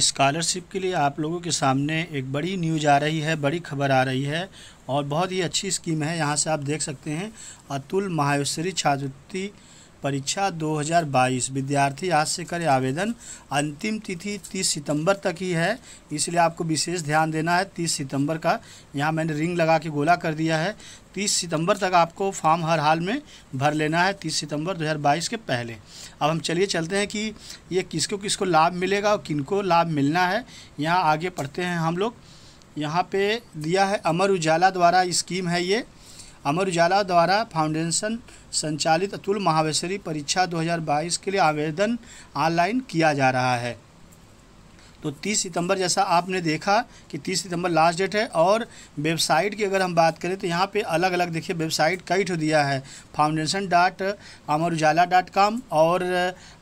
Scholarship के लिए आप लोगों के सामने एक बड़ी न्यूज़ आ रही है, बड़ी खबर आ रही है और बहुत ही अच्छी स्कीम है। यहाँ से आप देख सकते हैं अतुल महावेश्वरी छात्रवृत्ति परीक्षा 2022 विद्यार्थी आज से करें आवेदन। अंतिम तिथि 30 सितंबर तक ही है, इसलिए आपको विशेष ध्यान देना है। 30 सितंबर का यहाँ मैंने रिंग लगा के गोला कर दिया है। 30 सितंबर तक आपको फॉर्म हर हाल में भर लेना है 30 सितंबर 2022 के पहले। अब हम चलिए, चलते हैं कि ये किसको किसको लाभ मिलेगा और किनको लाभ मिलना है। यहाँ आगे पढ़ते हैं हम लोग। यहाँ पे दिया है अमर उजाला द्वारा स्कीम है ये। अमर उजाला द्वारा फाउंडेशन संचालित अतुल महावेश्वरी परीक्षा 2022 के लिए आवेदन ऑनलाइन किया जा रहा है। तो 30 सितंबर जैसा आपने देखा कि 30 सितंबर लास्ट डेट है और वेबसाइट की अगर हम बात करें तो यहाँ पे अलग अलग देखिए वेबसाइट कई ठो दिया है। Foundation dot Amar Ujala dot com और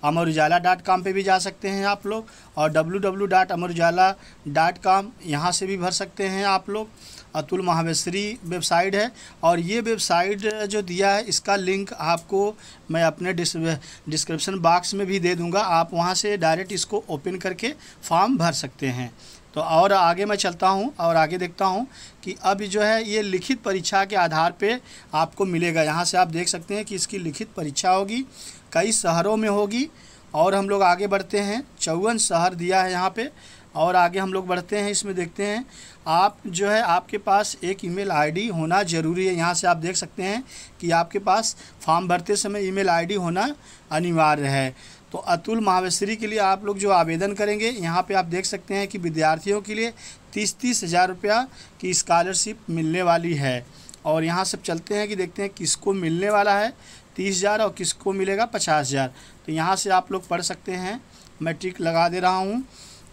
अमर उजाला डॉट कॉम पर भी जा सकते हैं आप लोग और W W dot Amar Ujala dot com यहाँ से भी भर सकते हैं आप लोग। अतुल महावेश्वरी वेबसाइट है और ये वेबसाइट जो दिया है, इसका लिंक आपको मैं अपने डिस्क्रिप्शन बॉक्स में भी दे दूँगा। आप वहाँ से डायरेक्ट इसको ओपन करके फॉर्म भर सकते हैं। तो और आगे मैं चलता हूँ और आगे देखता हूँ कि अब जो है, ये लिखित परीक्षा के आधार पे आपको मिलेगा। यहाँ से आप देख सकते हैं कि इसकी लिखित परीक्षा होगी, कई शहरों में होगी और हम लोग आगे बढ़ते हैं। चौवन शहर दिया है यहाँ पे। और आगे हम लोग बढ़ते हैं, इसमें देखते हैं। आप जो है, आपके पास एक ईमेल आईडी होना ज़रूरी है। यहाँ से आप देख सकते हैं कि आपके पास फॉर्म भरते समय ईमेल आईडी होना अनिवार्य है। तो अतुल महावेश्वरी के लिए आप लोग जो आवेदन करेंगे, यहाँ पे आप देख सकते हैं कि विद्यार्थियों के लिए तीस तीस हज़ार रुपया की स्कॉलरशिप मिलने वाली है। और यहाँ सब चलते हैं कि देखते हैं किसको मिलने वाला है। तीस हज़ार और किसको मिलेगा पचास हज़ार। तो यहाँ से आप लोग पढ़ सकते हैं। मैं लगा दे रहा हूँ।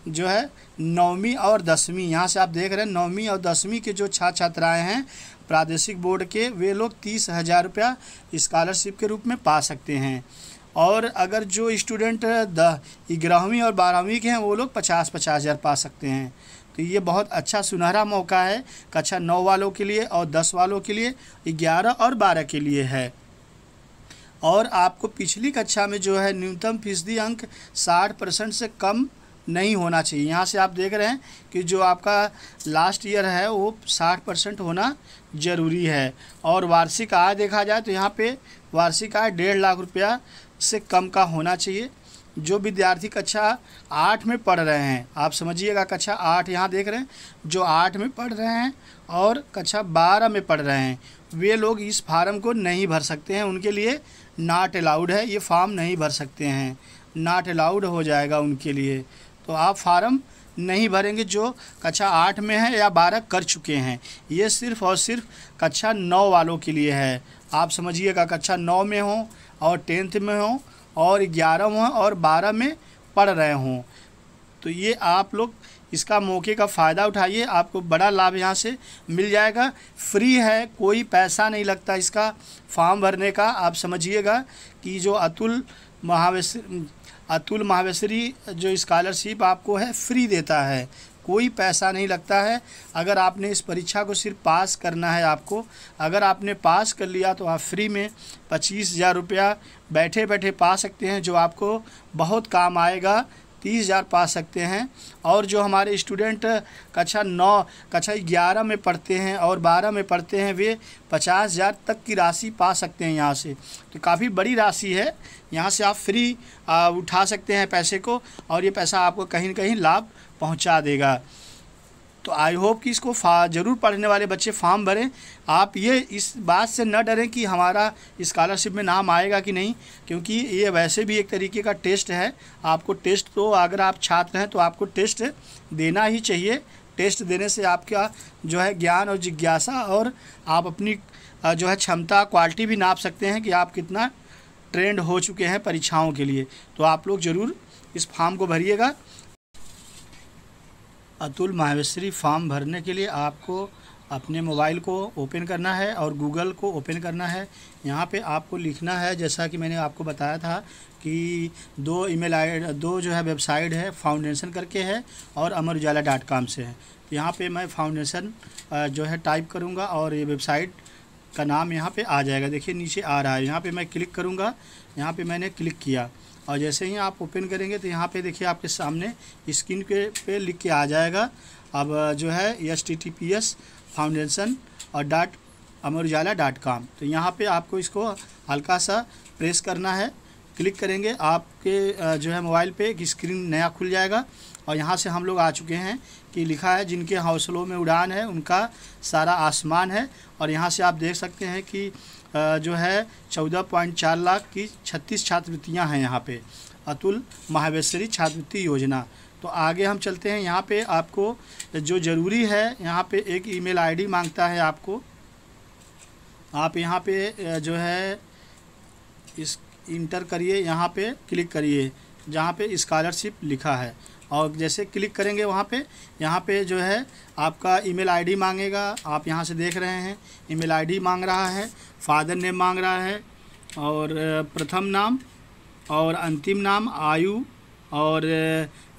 जो है, नौवीं और दसवीं। यहाँ से आप देख रहे हैं, नौवीं और दसवीं के जो छात्र छात्राएँ हैं, प्रादेशिक बोर्ड के, वे लोग तीस हज़ार रुपया इस्कॉलरशिप के रूप में पा सकते हैं। और अगर जो स्टूडेंट ग्यारहवीं और बारहवीं के हैं, वो लोग पचास पचास हज़ार पा सकते हैं। तो ये बहुत अच्छा सुनहरा मौका है, कक्षा नौ वालों के लिए और दस वालों के लिए, ग्यारह और बारह के लिए है। और आपको पिछली कक्षा में जो है, न्यूनतम फ़ीसदी अंक साठ परसेंट से कम नहीं होना चाहिए। यहाँ से आप देख रहे हैं कि जो आपका लास्ट ईयर है, वो साठ परसेंट होना ज़रूरी है। और वार्षिक आय देखा जाए तो यहाँ पे वार्षिक आय डेढ़ लाख रुपया से कम का होना चाहिए। जो विद्यार्थी कक्षा आठ में पढ़ रहे हैं, आप समझिएगा कक्षा आठ यहाँ देख रहे हैं, जो आठ में पढ़ रहे हैं और कक्षा बारह में पढ़ रहे हैं, वे लोग इस फार्म को नहीं भर सकते हैं। उनके लिए नाट अलाउड है, ये फार्म नहीं भर सकते हैं। नाट अलाउड हो जाएगा उनके लिए। तो आप फार्म नहीं भरेंगे जो कक्षा आठ में है या बारह कर चुके हैं। ये सिर्फ़ और सिर्फ़ कक्षा नौ वालों के लिए है। आप समझिएगा कक्षा नौ में हो और टेंथ में हो और ग्यारह में और बारह में पढ़ रहे हों। तो ये आप लोग इसका मौके का फ़ायदा उठाइए। आपको बड़ा लाभ यहाँ से मिल जाएगा। फ्री है, कोई पैसा नहीं लगता इसका। फॉर्म भरने का आप समझिएगा कि जो अतुल महाविश्व अतुल महावेश्वरी जो स्कॉलरशिप आपको है फ्री देता है। कोई पैसा नहीं लगता है। अगर आपने इस परीक्षा को सिर्फ़ पास करना है आपको, अगर आपने पास कर लिया तो आप फ्री में पच्चीस हज़ार रुपया बैठे बैठे पा सकते हैं, जो आपको बहुत काम आएगा। तीस हज़ार पा सकते हैं। और जो हमारे स्टूडेंट, कक्षा नौ, कक्षा ग्यारह में पढ़ते हैं और बारह में पढ़ते हैं, वे पचास हज़ार तक की राशि पा सकते हैं यहाँ से। तो काफ़ी बड़ी राशि है। यहाँ से आप फ्री उठा सकते हैं पैसे को और ये पैसा आपको कहीं ना कहीं लाभ पहुँचा देगा। तो आई होप कि इसको ज़रूर पढ़ने वाले बच्चे फॉर्म भरें। आप ये इस बात से न डरें कि हमारा स्कॉलरशिप में नाम आएगा कि नहीं, क्योंकि ये वैसे भी एक तरीके का टेस्ट है। आपको टेस्ट तो अगर आप छात्र हैं तो आपको टेस्ट देना ही चाहिए। टेस्ट देने से आपका जो है ज्ञान और जिज्ञासा और आप अपनी जो है क्षमता क्वालिटी भी नाप सकते हैं कि आप कितना ट्रेंड हो चुके हैं परीक्षाओं के लिए। तो आप लोग ज़रूर इस फॉर्म को भरिएगा। अतुल महावेश्वरी फॉर्म भरने के लिए आपको अपने मोबाइल को ओपन करना है और गूगल को ओपन करना है। यहाँ पे आपको लिखना है, जैसा कि मैंने आपको बताया था कि दो ईमेल आई, दो जो है वेबसाइट है, फाउंडेशन करके है और अमर उजाला डॉट कॉम से है। यहाँ पे मैं फाउंडेशन जो है टाइप करूँगा और ये वेबसाइट का नाम यहाँ पे आ जाएगा। देखिए, नीचे आ रहा है। यहाँ पे मैं क्लिक करूँगा। यहाँ पे मैंने क्लिक किया। और जैसे ही आप ओपन करेंगे तो यहाँ पे देखिए आपके सामने स्क्रीन के पे लिख के आ जाएगा। अब जो है S T T P S foundation और dot Amar Ujala dot com तो यहाँ पे आपको इसको हल्का सा प्रेस करना है। क्लिक करेंगे, आपके जो है मोबाइल पे एक स्क्रीन नया खुल जाएगा। और यहाँ से हम लोग आ चुके हैं कि लिखा है, जिनके हौसलों में उड़ान है, उनका सारा आसमान है। और यहाँ से आप देख सकते हैं कि जो है, चौदह पॉइंट चार लाख की छत्तीस छात्रवृत्तियाँ हैं यहाँ पे। अतुल महावेश्वरी छात्रवृत्ति योजना। तो आगे हम चलते हैं। यहाँ पे आपको जो ज़रूरी है, यहाँ पे एक ईमेल आईडी माँगता है आपको। आप यहाँ पे जो है, इस, इंटर करिए, यहाँ पे क्लिक करिए, जहाँ पे स्कॉलरशिप लिखा है। और जैसे क्लिक करेंगे वहाँ पे, यहाँ पे जो है आपका ईमेल आईडी मांगेगा, आप यहाँ से देख रहे हैं, ईमेल आईडी मांग रहा है, फादर नेम मांग रहा है, और प्रथम नाम, और अंतिम नाम, आयु, और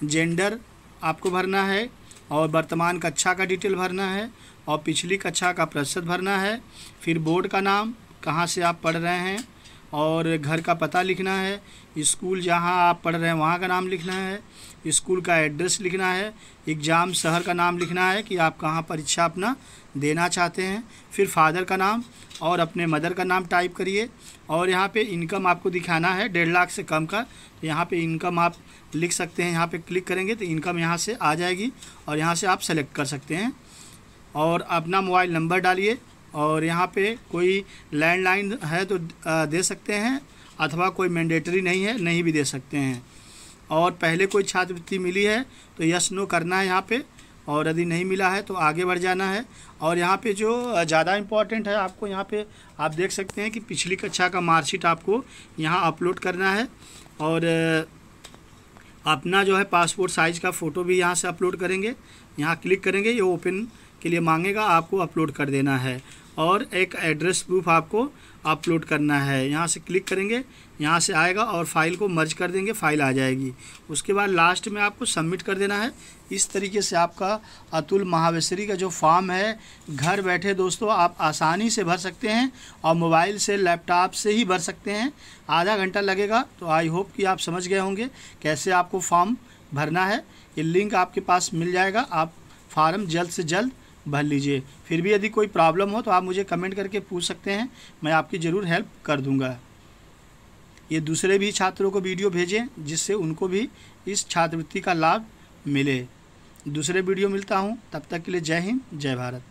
जेंडर आपको भरना है, और वर्तमान कक्षा का डिटेल भरना है, और पिछली कक्षा का प्रतिशत भरना है, फिर बोर्ड का नाम, कहाँ से आप पढ़ रहे हैं और घर का पता लिखना है। स्कूल जहाँ आप पढ़ रहे हैं, वहाँ का नाम लिखना है। स्कूल का एड्रेस लिखना है। एग्ज़ाम शहर का नाम लिखना है कि आप कहाँ परीक्षा अपना देना चाहते हैं। फिर फादर का नाम और अपने मदर का नाम टाइप करिए। और यहाँ पे इनकम आपको दिखाना है, डेढ़ लाख से कम का। तो यहाँ पे इनकम आप लिख सकते हैं। यहाँ पे क्लिक करेंगे तो इनकम यहाँ से आ जाएगी और यहाँ से आप सेलेक्ट कर सकते हैं। और अपना मोबाइल नंबर डालिए। और यहाँ पे कोई लैंडलाइन है तो दे सकते हैं, अथवा कोई मैंडेटरी नहीं है, नहीं भी दे सकते हैं। और पहले कोई छात्रवृत्ति मिली है तो यस नो करना है यहाँ पे, और यदि नहीं मिला है तो आगे बढ़ जाना है। और यहाँ पे जो ज़्यादा इंपॉर्टेंट है आपको यहाँ पे, आप देख सकते हैं कि पिछली कक्षा का मार्कशीट आपको यहाँ अपलोड करना है। और अपना जो है पासपोर्ट साइज़ का फ़ोटो भी यहाँ से अपलोड करेंगे। यहाँ क्लिक करेंगे, ये ओपन के लिए मांगेगा, आपको अपलोड कर देना है। और एक एड्रेस प्रूफ आपको अपलोड करना है। यहाँ से क्लिक करेंगे, यहाँ से आएगा और फ़ाइल को मर्ज कर देंगे फ़ाइल आ जाएगी। उसके बाद लास्ट में आपको सबमिट कर देना है। इस तरीके से आपका अतुल महावेश्वरी का जो फॉर्म है, घर बैठे दोस्तों आप आसानी से भर सकते हैं और मोबाइल से लैपटॉप से ही भर सकते हैं। आधा घंटा लगेगा तो आई होप कि आप समझ गए होंगे कैसे आपको फॉर्म भरना है। ये लिंक आपके पास मिल जाएगा। आप फार्म जल्द से जल्द भर लीजिए। फिर भी यदि कोई प्रॉब्लम हो तो आप मुझे कमेंट करके पूछ सकते हैं। मैं आपकी ज़रूर हेल्प कर दूँगा। ये दूसरे भी छात्रों को वीडियो भेजें, जिससे उनको भी इस छात्रवृत्ति का लाभ मिले। दूसरे वीडियो मिलता हूँ। तब तक के लिए जय हिंद, जय भारत।